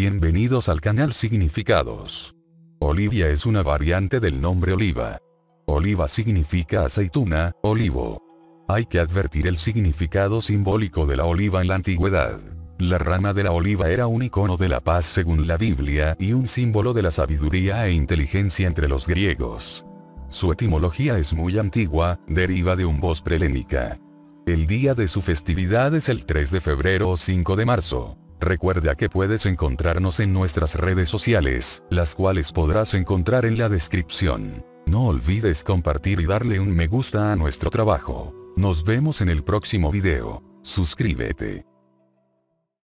Bienvenidos al canal Significados. Olivia es una variante del nombre oliva. Oliva significa aceituna, olivo. Hay que advertir el significado simbólico de la oliva en la antigüedad. La rama de la oliva era un icono de la paz según la Biblia y un símbolo de la sabiduría e inteligencia entre los griegos. Su etimología es muy antigua, deriva de un voz prelénica. El día de su festividad es el 3 de febrero o 5 de marzo. Recuerda que puedes encontrarnos en nuestras redes sociales, las cuales podrás encontrar en la descripción. No olvides compartir y darle un me gusta a nuestro trabajo. Nos vemos en el próximo video. Suscríbete.